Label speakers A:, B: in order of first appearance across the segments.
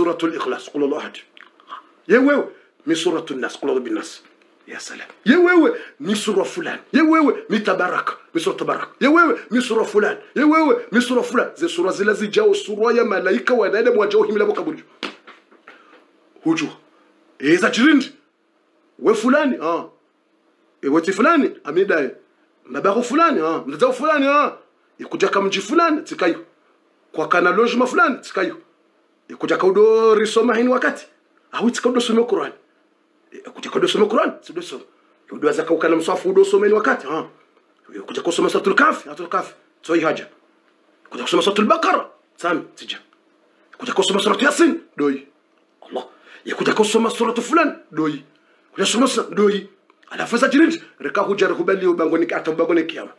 A: suratul ikhlas qul allah ahad ye wewe mi suratul nas qul a'udhu binnas ya salam ye wewe mi sura fulani ye wewe mi tabaraka mi sura tabaraka ye wewe mi sura fulani ye wewe mi sura fulani ze sura zile zijao sura ya malaika wanadamu wajao himla kaburi hujua eza jirindi we fulani ah eweti fulani amidaye mabako fulani ah mzao fulani ah ikuja kamji fulani tikayo kwa kana lojima fulani tikayo ikuja kaudo risoma hini wakati. Awitsi kaudo some Qur'an. Kuja kaudo some Qur'an sido soma udo za kaukana mswafu udo some ni wakati ha. Kuja kusoma suratul kafi suratul kafi toi haja. Kuja kusoma suratul baqara sami tija kuja kusoma suratul yasin doi. Allah. Ya kuja kusoma suratul fulani doi. Kuja kusoma doi. Alafu za jirindi reka huja rekubali ubangoni ata ubangoni kiyama.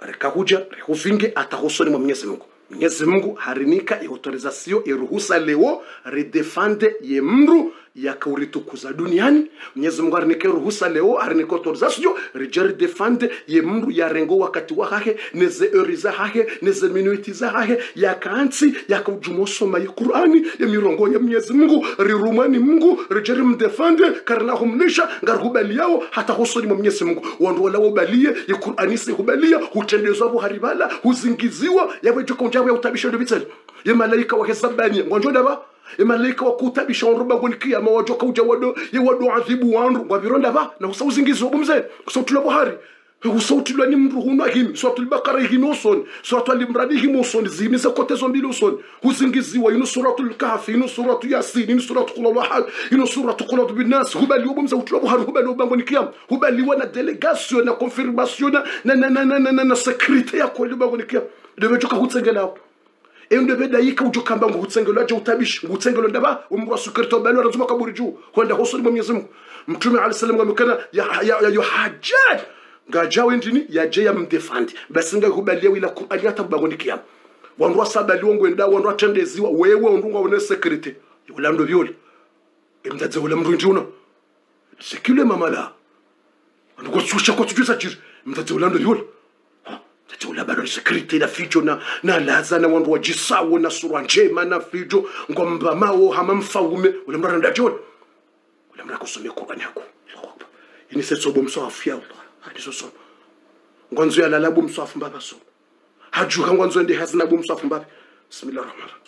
A: Rekakuja rikufingi atahusoni mwa mwenyezi mungu mwenyezi mungu harinika autorisation iruhusa leo ridefande ye mru yakauritukuza duniani. Mwenyezi mungu arinike ruhusa leo harinike autorisation rije defande ye mru yarengo wakati wa hahe neze eri za hahe neze minuti za hahe yakaansi yakaujumosoma ye qurani ye mirongo ya mwenyezi mungu rirumani mungu rije rimdefande karinahumlisha ngarihubali yao hata husoni mwa mwenyezi mungu. Wandu wala wabalie ye qurani sihubalia hutendezwa buharibala huzingiziwa yawejoka njabo ya utabisha ndo bitali. Ye malaika wa hesabani ngwanjo daba malaika wa kutabisha wandu bangoni kiyama wajoka uja wado yewado adhibu wanru wavironda va na usa uzingizwa bumze kusotula buhari usautilwa ni mru huno himi suratul bakara ihimi usoni suratul imrani ihimi usoni zihimize kote zo mbili usoni huzingiziwa ino suratul kahfi ino suratu yasin ino suratu qul ino suratu qul a'udhu hubaliwa bumza utulwa buhari hubaliwa bangoni kiyama hubaliwa na delegation na confirmation na na na na na na, na security ya kweli bangoni kiyama ndio bejoka hutsengela hapo ende bedayika ujokhamba ngokutsengelo aje utabishi ngutsengelo ndaba umntu wasukristo belwela nzuma kaburi juu honda hosulimo mwenyezi mungu. Mtume alayhi salam ngamkana yohajaj ngajawe ndini yaje yamdefandi basinga kubaliwa ila qur'ani hata mbango kiyama. Wandu wasabaliwa ngwenda wandu watendeziwa wewe wandu ngawone security. Ulando byoli emdadze ula mntu ndino sikile mamala. Andukotsusha kotsujisa chiri mdadze ulando byoli tatola bado security na fijo na na laza na wandu wajisawo na surwa njema na fijo. Ngomba mawo hama mfaume. Ule mrara ndajona ule mbara kusome Qur'an yako. Allahu Akbar ini setsobo mswafu ya Allah. Hadi so so ngwanzo ya lalabu mswafu mbaba so hajuka ngwanzo ndi hazina bu mswafu mbaba bismillah rahman rahim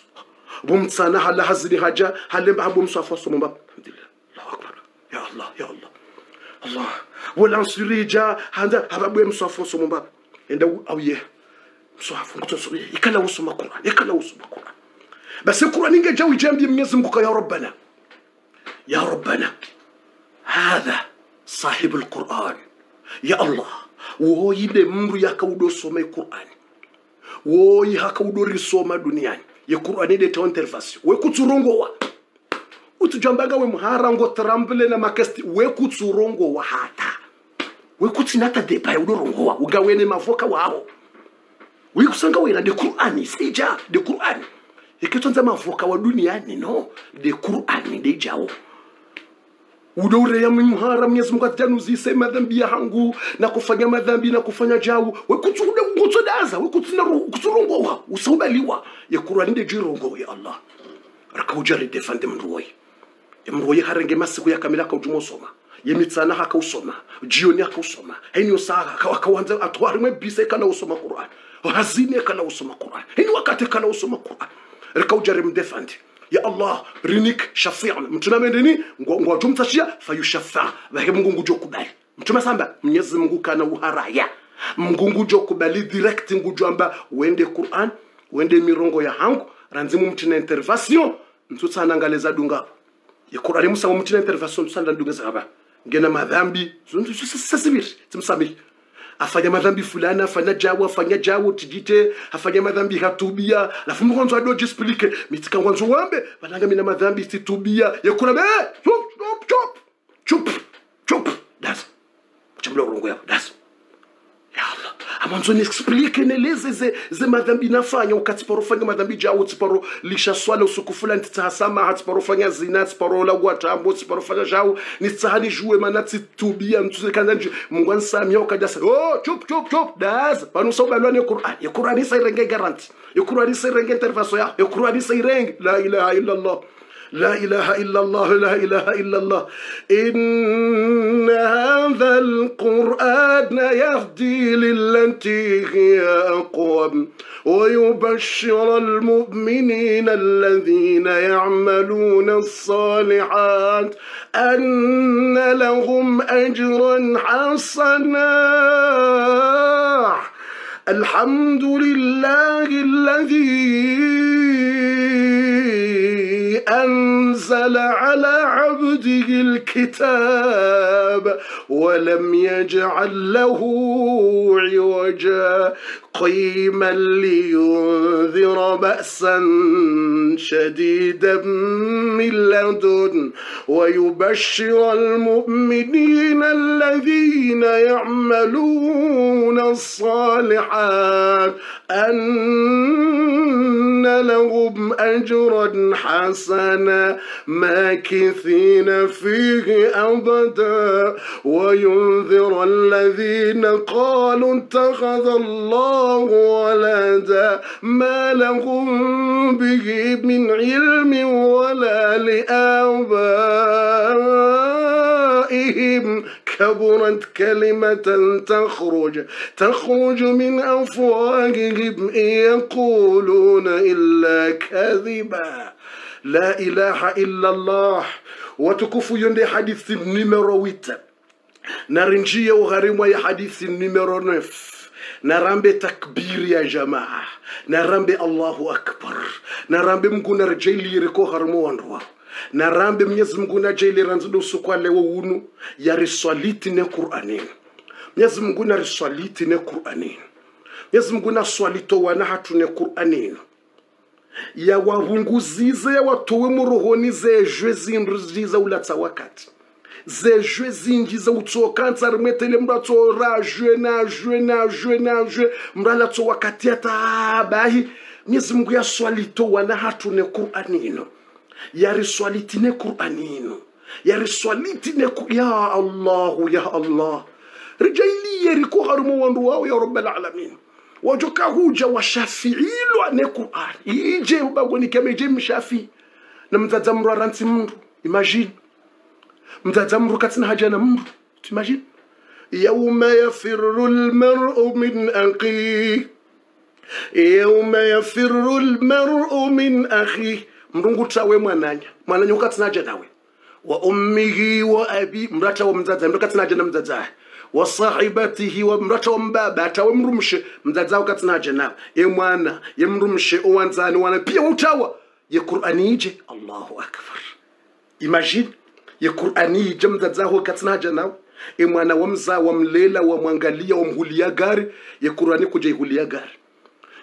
A: bumtsana hala hazini haja halemba habu mswafu so mbaba alhamdulillah. Allahu ya Allah ya Allah. Allah. Wala nsirija handa hababu mswafu so inda awiye so hafunguzo so ikala usoma Qur'an ikala usoma Qur'an بس القرآن ينقى جاوي جنبي من يزمك يا ربنا. يا ربنا. هذا صاحب القرآن. يا الله. وهي نمر يا كودو سوما القرآن. وهي هكودو رسوما دنيا يا قرآن دي تون تلفاس ويكوتسورونغو وا utujambaga we muharango trambule na makasti we kutsurongo wa hata we kutsinata depa udorongowa ugawene mavoka wawo wikusanga wena de qur'ani sija de qur'ani. Ikitonza mavoka wa duniani no de qur'ani de jawo udoureya mhara mwenyezi mungu atijanuzise madhambi yangu na kufanya madhambi na kufanya jawu wekutsudaza wekutsurongowa usaubaliwa. Yekurani ndejirongo ya allah. Rakaujari defande mndu woyi mndu woyi harenge masiku yakamila akaujumosoma yemitsana hakausoma jioni hakausoma heniyo saa akawanza atwarimwe bise kana usoma quran hazine kana usoma quran heni wakati kana usoma quran. Rikaujari defend ya allah rinik shafian mtume amendeni ngwajumtashia fayushafa bahe mungu ngujo kubali. Mtume samba mwenyezi mungu kana uharaya. Mungu ngujo kubali direct ngujo amba uende quran uende mirongo ya hangu ranzimu mtina intervention mtutsana ngaleza dunga. Musa mtina intervention mtutsana ndunga zaba ngena madhambi. Sasiviri timsamihi afanya madhambi fulani afanya jawo afanya jawo tijite. Afanya madhambi hatubia. Lafu mkwanzo ado jispilike mitika mwanzo wambe. Vananga mina madhambi situbia. Yekuna be chup chup chup chup das chamlo rongo ya das mwanzo niexplike neleze ze, ze madhambi nafanya ukatsiparofanya madhambi jawo tsiparo lisha swala usuku fulani titsahasamaha tsiparofanya zina tsiparolagwa tambo tsiparofanya jawo nitsahani juwe mana tsitubia mtsukanza mungu ansamia ukajasa oh chup chup chup daza pano usabalwa ne Qur'an ya kurani isa irenge garanti ya Qur'an isa irenge interfaso ya ya Qur'an isa irenge la ilaha illa Allah لا إله إلا الله لا إله إلا الله. إن هذا القرآن يهدي للتي هي أقوم ويبشر المؤمنين الذين يعملون الصالحات أن لهم أجرا حسنا. الحمد لله الذي أنزل على عبده الكتاب ولم يجعل له عوجا. قيما لينذر بأسا شديدا من لدن ويبشر المؤمنين الذين يعملون الصالحات أن لهم أجرا حسنا ماكثين فيه أبدا وينذر الذين قالوا اتخذ الله ولدا ما لهم به من علم ولا لآبائهم. كبرت كلمة تخرج تخرج من أفواههم يقولون إلا كذبا. لا إله إلا الله. hadithi numero 8 na rinjia ugharimwa ya hadithi numero 9 na rambe takbiri ya jamaa. Narambe allahu akbar. Narambe mngu narjailire ko harmo wandwa. Na rambe mwenyezi mungu na jailira nzido usukwa lewo unu yariswaliti ne qur'anin mnyezi mngu nariswaliti ne qur'anin mnyezi mngu naswalito wana hatu ne qur'anin yawahunguzize yawatowe murohoni zejwe zinriziza ulatsa wakati zejwe zingiza utsokansa rimwetele najwe najwe mndu alatso wakati atabahi mwenyezi mungu yaswalito wana hatu ne qur'ani ino. Yariswaliti ne qur'ani ino. Yariswaliti ne ya allahu ya allah. Rijailiye riko harumu wandu wao ya rabbal alamin. Wajoka huja washafiilwa ne qur'ani ije ubagoni kama ije mshafi. Na mdzadza mndu arantsi mndu imagine مدازم ركتنها جنم تماجين يوم يفر المرء من أخيه. يوم يفر المرء من أخيه. مرغوت شوي مانانيا. مانانيا ركتنها جناوي وأمه وأبي. مرتا ومدازم ركتنها جنم مدازا وصاحبته ومرته ومبابا ومرمش مدازاو كاتنا جناب يموانا يمرمش وانزان وأنا بيوتاو يقرأني يجي. الله أكبر. Imagine ye qur'ani jamda zaho katsinaja nawe e mwana wa mzaa wamlela wamwangalia wamhulia gari ye qur'ani kuja ihulia gari.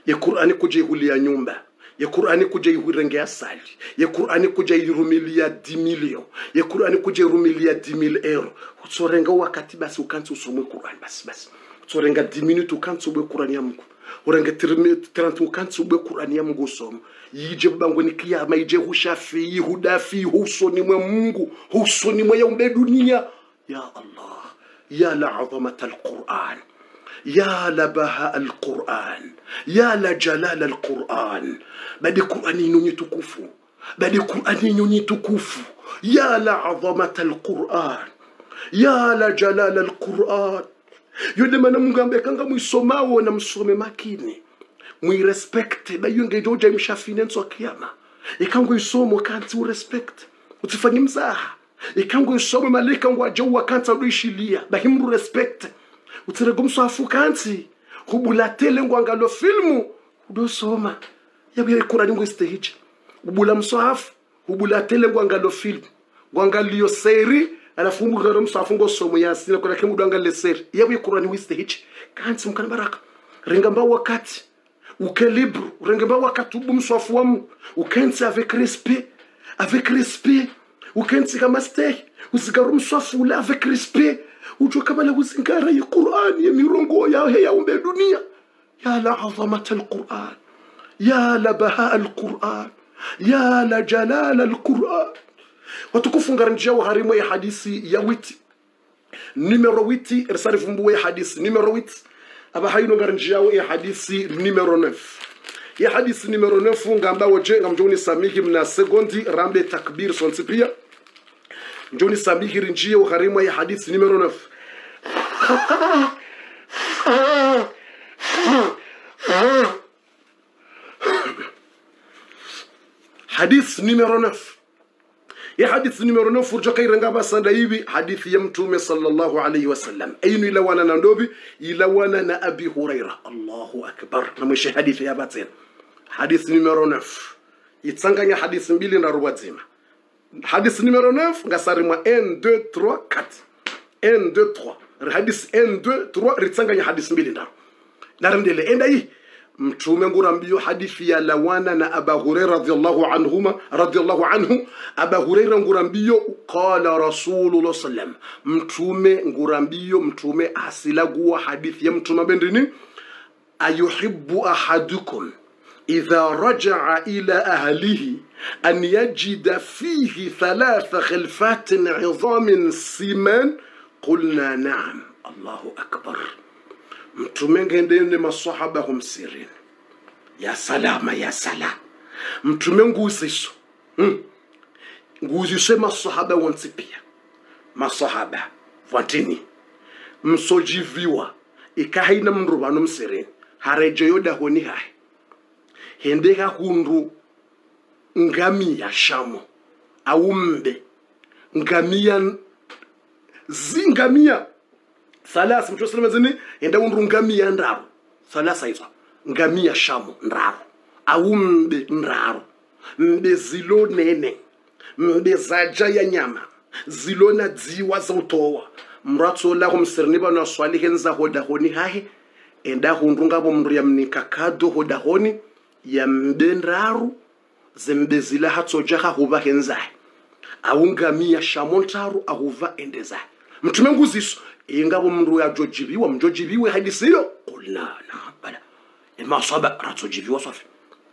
A: Ye qur'ani kuja ihulia nyumba. Ye qur'ani kuja ihurengea sali ye qur'ani kuja irumilia 10 million ye qur'ani kuja irumilia dimil euro utsorenga wakati basi ukansi usomwe qur'ani basi basi. Utsorenga 10 minutes ukansi ubwe qur'ani ya mungu urenga 30 ukansi ubwe qur'ani ya mungu usoma yije bangweni kiyama ije hushafi hudafi husoni mwe mungu husoni mwe yaumbe dunia ya allah ya la azamata alquran يا لبهاء القرآن يا لجلال القرآن بدي قرآن ينوني تكفو بدي قرآن ينوني تكفو يا لعظمة القرآن يا لجلال القرآن mana mungu ambaye kanga mwisomawo na msome makini mwirespekte. Bayunge joja imshafine nso kiyama. Ikango isomo kanti urespekte utifanye mzaha. Ikangu isomo malika ngwaje wakanti uishilia bahimru respekte utsirego mswafu kansi hubulatele ngwangalo filmu. Udosoma yabuya ikurani stage ubula mswafu hubulatele ngwangalo filmu. Ngwangaliyo seri alafu mbugaro mswafu ngo somo yasina kwa kimu dwangale leseri yabuya ikurani wiste hichi kansi mkana baraka ringamba wakati. Ukelibru ringamba wakati ubu mswafu wamu ukensi avec respect avec respect ukensi kama stay usigaro mswafu ule avec respect kama la uzingara ya quran ya mirongo ya heya yaumbe dunia. Ya la azamata alquran ya la bahaa alquran ya la jalala alquran watukufu ngaranjao harimo ya hadisi ya witi. Numero witi risarifumbuwe hadisi. Numero witi. Aba hayino ngaranjao ya hadisi numero 9 ya hadisi numero 9 ngamba woje ngamjoni samihi mna segondi rambe takbir sonsi pia. Njoni samihi rinjie ugharimu ya hadisi numero 9 hadisi numero 9 ya hadithi numero 9 furjo kairenga basanda hivi hadithi ya mtume sallallahu alayhi wasallam ainu ilawana na ndobi ilawana na abi huraira allahu akbar na mwishe hadithi ya batin hadithi numero 9 itsanganya hadithi mbili na ruba zima hadithi numero 9 ngasari mwa 1 2 3 4 1 2 3 hadithi 1 2 3 ritsanganya hadithi mbili ndaro narendele enda hii mtume ngurambio hadithi ya lawana na aba hureira radiallahu anhuma radiallahu anhu aba hureira ngurambio qala rasulullah sallam mtume ngurambio mtume asilaguwa hadithi ya mtume bendini ayuhibbu ahadukum idha rajaa ila ahlihi an yajida fihi thalatha khilfatin idhamin siman qulna naam allahu akbar mtume ngendene masahaba humsirini ya salama ya sala. Mtume nguziso hmm. nguziswe masahaba wonsipia. Masahaba vatini msojiviwa. Ikahaina mndu vano msirini harejo yodahoni hahe hendeka hundu. Ngamia shamo au mbe ngamia. zingamia thalasa mtu salama zini? Enda undu ngamia ndaru salasa hizo. Ngamia shamo ndaru au mbe ndaru mbe zilo nene. Mbe zaja ya nyama. Zilo na dziwa za utowa. Mratso la humsirni bana swali henza hoda honi hahe. Enda hundu ngabo mndu ya mnikakado hoda honi. Ya mbe ndaru zembe zila hatsojaha huva henzahe au ngamia shamo ntaru ahuva endezahe mtume nguziso ingabo mndu yajojibiwa mjojibiwe hadisiyo kula na bala. Emasaba ratsojibiwa safi.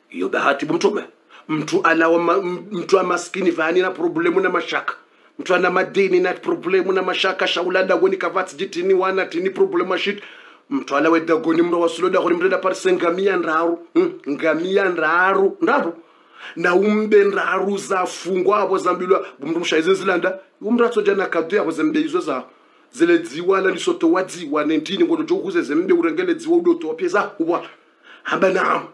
A: Iyo bahati bumtume mtu alawa mtu amaskini fani na problemu na mashaka. Mtu ana madini na problemu na mashaka shaulanda dagoni kavats jitini wana tini problemu shit. Mtu alawe dagoni mro wasuloda dagoni mrenda par sengamia ndaru hmm? ngamia ndaru ndaru na umbe ndaru za fungwa abo zambilwa bumndu mshaize zilanda. Umratso jana kadu yabo zembe izo za zele dziwa la lisotowa dziwa nentini ngoto chokuze zembe urengele dziwa udotowa pyeza ubwa hamba naam.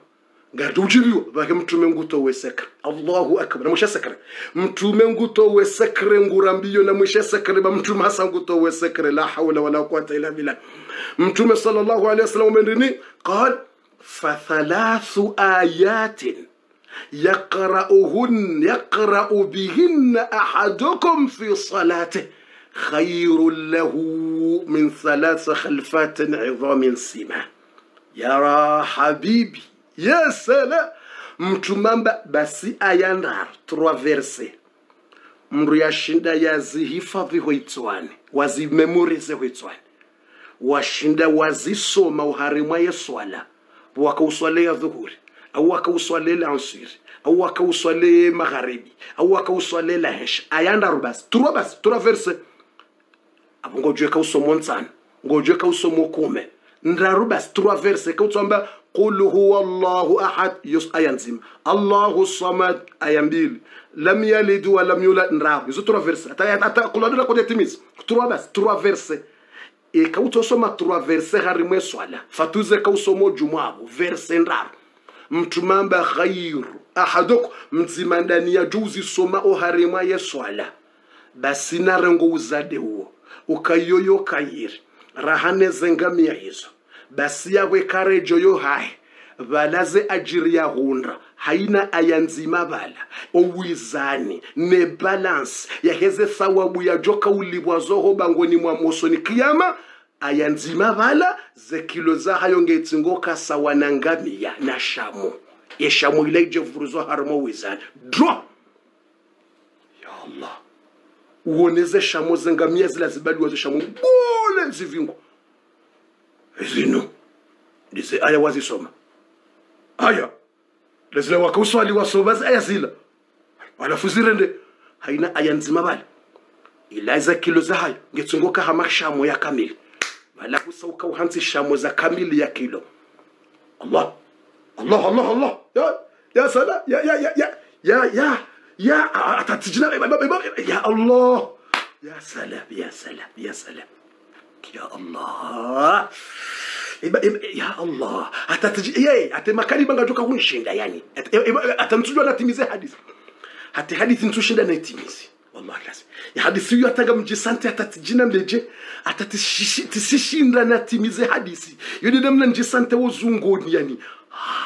A: Ngati uchiviwa vake mtume nguto wesekre allahu akbar. Namushesekre mtume nguto wesekre ngurambiyo namushesekre ba mtume hasa nguto wesekre la haula wala quwata illa billah. Mtume sallallahu alaihi wasallam umendini qal fathalathu ayatin yaqra'uhun yaqra'u bihinna ahadukum fi salatih خير له من ثلاث خلفات عظام سما يا حبيبي يا سلام mtumamba basi aya ndaru trois verse mndu yashinda yazihifadhi hoitswani wazimemorize hoitswani washinda wazisoma uharimwa yeswala wakauswalea dhuhuri au wakauswalela ansiri au wakauswale magharibi au wakauswalela hesha aya ndaru basi trois basi trois verse abo ngojwe kausomo ntsana ngojwe kausomo kume. Ndaru basi trois verse kautsamba qul huwa allahu ahad. Yos aya nzima. Allahu samad aya mbili. Lam yalid wa lam yulad. Ndaru izo trois verse. Ata ata kuladira kode timis trois basi trois verse. E kautosoma trois verse harimwe swala fatuze kausomo jumabo verse ndaru mtumamba khairu ahadoko ndani ya juzi soma oharimwa ye swala basi narengo uzade huo ukayoyo kayiri rahane zengamia hizo. Basi yawe karejo yo hai valaze ajiri ya hundra. Haina aya nzima vala owizani ne balance. Yaheze thawabu ya joka ulibwazoho bangoni mwa mosoni kiyama. Aya nzima vala zekilo za hayo ngetsingoka sawa na ngamia na shamu. Yeshamu ile ije vuruzo harimo wizani. Dro uoneze shamo zengamia zila zibaliwa shamo. Bole zivingo. Zino ndize aya wazisoma. Aya. Lezila wakauswali wasoma aya zila. Alafu zirende. Haina aya nzima bali. Ilaiza kilo za hayo ngitsungoka hama shamo ya kamili. Bala sauka uhansi shamo za kamili ya kilo. Allah. Allah Allah Allah. Ya ya sana. Ya ya ya ya. Ya ya ya atatijina ya Allah. Ya salam ya salam ya salam. Ya Allah. Ya Allah. Atatiji yeye atemakali banga toka kunishinda yani. Atamtujua natimize hadithi hati hadithi ntushinda naitimize wallahi lazim. Ya hadithi hiyo atanga mjisante atatijina mbeje atatisishinda natimize hadithi. Yodi namna njisante wozungoni yani. ah.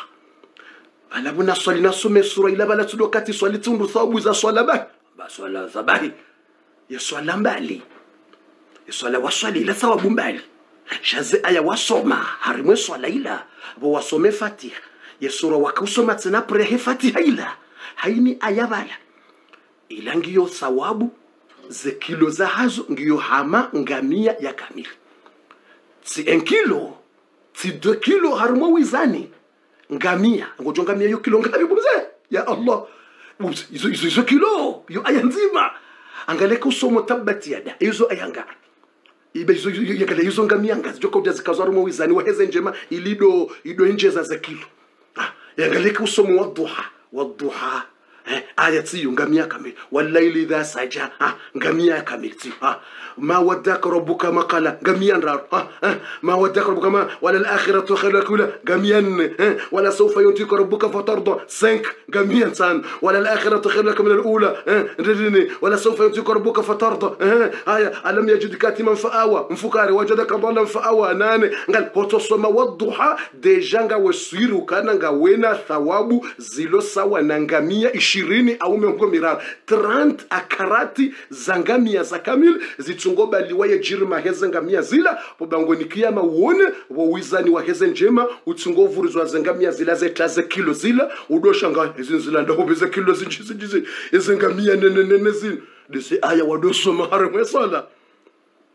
A: Alabu na swali nasome sura ila bala tudokati swali tundu thawabu za swala bahi ba swala za bahi ya swala mbali. Ya swala waswali ila thawabu mbali. Shaze aya wasoma harimwe swala ila bo wasome fatiha. Ya sura wakausoma tena prehe fatiha ila haini aya bala. Ila ngiyo thawabu zekilo za hazo ngiyo hama ngamia ya kamili. Si enkilo si de kilo harimwe wizani ngamia. Ngojo ngamia yo kilo ngapi buze ya allah. Izo izo izo kilo. Yo aya nzima. Angaleka usomo tabati yada izo aya ngapi? Ibe izo yakale izo ngamia ngazi joko ujazikazwa mu wizani waheze njema ilido ido injeza za kilo. Ah, yangaleka usomo wa duha. Wa duha aya tsiyo ngamia kamili wallaili idha saja ah, ngamia tsiyo ah, ma waddaka rabbuka maqala ngamia ah, ah, ma waddaka rabbuka ma wala alakhiratu khairu lak wala ngamia eh, wala sawfa yutika rabbuka fatarda 5 ngamia tano wala alakhiratu khairu lak min alula eh, wala sawfa yutika rabbuka fatarda eh, aya alam yajidka yatiman faawa mfukare wajadaka dhalan faawa nane ngal hotosoma wadduha deja ngawe swiru kana ngawena thawabu zilo sawa na ngamia ishirini au miongo mirano 30 akarati za ngamia za kamili zitsungo baliwaye jiri maheze ngamia zila pobangoni kiyama uone wowizani waheze njema utsungovurizwa ze ngamia zila zetaze kilo zila udoshanga izinzila ndahobize kilo zinji zinji izi ngamia nenenene zina dise aya wadosoma haremwesala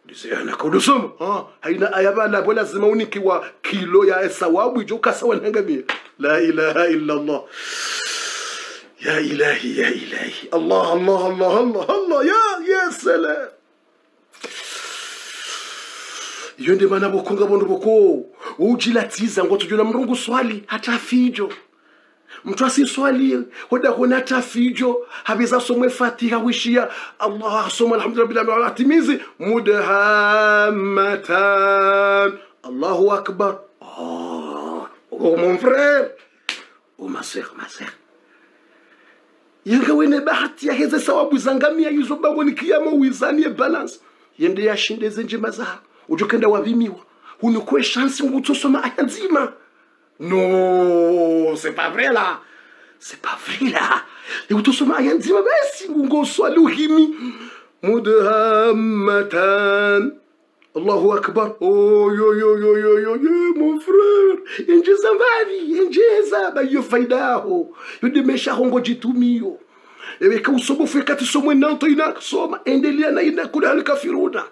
A: disiyana kodosoma ha haina aya bala bo lazima unikiwa kilo ya sawabu ijo kasawa nangamia la ilaha illa allah يا إلهي يا إلهي الله الله الله الله الله يا يا سلام iyo ndi mana bokunga bondo boko ujilatiza ngo tujuna mrungu swali hata fijo mtu asiswali hoda hona hata fijo habiza somwe fatiha wishia allah asoma alhamdulillah bil atimizi mudhammatan allahu akbar oh, oh mon frère oh ma sœur ma sœur yenge wene bahati yaheze sawabu za ngamia hizo bangoni kiyama uizanie balance. Yende yashinde ze njema zaha ujokenda wavimiwa. Unikwe shansi ngutosoma aya nzima. No c'est pas vrai là c'est pas vrai là utosoma aya nzima basi ngungoswali uhimi mudhammatan Allahu akbar. Oh, yo, yo, yo, yo, yo, yo, mon frère. Injeza mbali, injeza ba yo faida yao. Yo demesha hongo jitumio. Ewe ka usomo fwe kati somo nanto ina soma endelea na ina kula alikafiruna.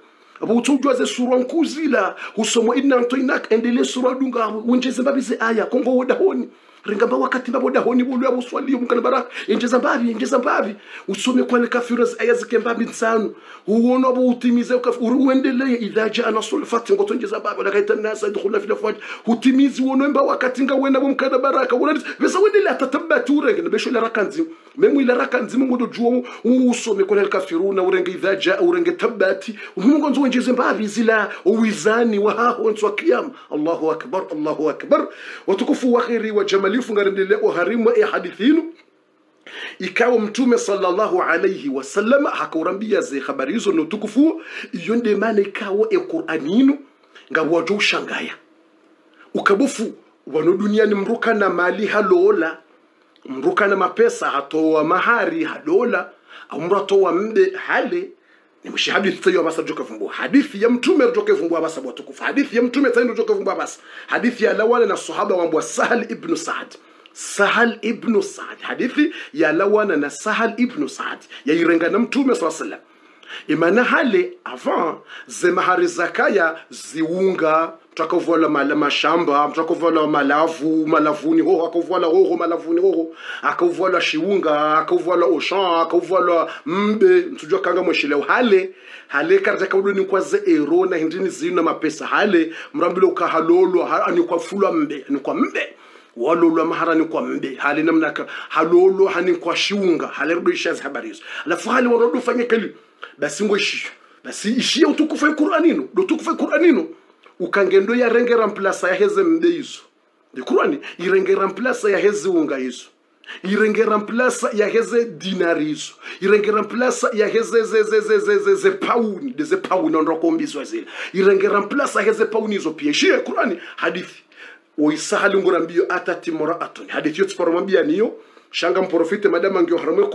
A: Abo utujwa ze sura nkuzila usomo inanto ina endelea sura dunga unjeze mbabi ze aya kongo woda honi ringamba wakati mbabo dahoni bulu ya uswali mukana baraka injeza mbabi injeza mbabi usome kwa kafira aya zike mbabi nsanu uone abo utimize uendelee idha jaa nasrul fath ngoto injeza mbabi wala kaita nasa yadkhuluna fil afwaj utimizi uone mba wakati nga wena mukana baraka wala besa wendele atatabatu urenge besho la rakanzi memu ila rakanzi mungu ndo juo usome kwa kafiruna urenge idha jaa urenge tabati mungu nzo injeze mbabi zila uwizani wa haho nswa kiyam Allahu akbar Allahu akbar watukufu wa khairi wa jamal malifungarendelea uharimu e hadithi inu ikawa mtume sallallahu alayhi wasallam hakaurambia ze habari hizo ni utukufu iyo nde maana ikawa e qur'ani inu nga wajo ushangaya. Ukabufu wano duniani mruka na mali halola. Mruka na mapesa hatoa mahari halola. Aumratoa mbe hale nimshi hadithi tayo basa joka fumbua hadithi ya mtume joka fumbua basa bwa tukufa hadithi ya mtume tayo joka fumbua basa hadithi ya lawana na sahaba wa Sahal ibn saad. Sahal ibn saad. Hadithi ya lawana na Sahal ibn Sa'd ya irenga na mtume sallallahu alaihi imana hale avant zemahari zakaya ziunga mtakavuala mala mashamba mtakavuala malavu malavuni hoho akavuala hoho malavuni hoho akavuala shiunga akavuala oshan akavuala mbe. Mtujua kanga mweshileo hale hale karja kaudoni kwaze ero na hindini na mapesa hale. Mrambile kwa fula mbe ani kwa mbe. Walolwa mahara ni kwa mbe hali namna halolo hani kwa shiunga hali rudo ishazi habari hizo. Alafu hali warodo fanye kali basi ngo ishio basi ishia utukufu ya Qur'anino do utukufu ya Qur'anino ukangendo ya renge ramplasa ya heze mbe irengera mplasa Qur'ani irenge ramplasa ya heze unga izo irenge ramplasa ya heze dinari izo irenge ramplasa ya heze ze ze ze ze ze ze pauni zile irenge ramplasa yaheze pauni izo pia. Shia Qur'ani hadithi. Oisahali ngurambio atati mora atoni hadithi yo tsiparomambia niyo shanga mprofite madama ngio haramwe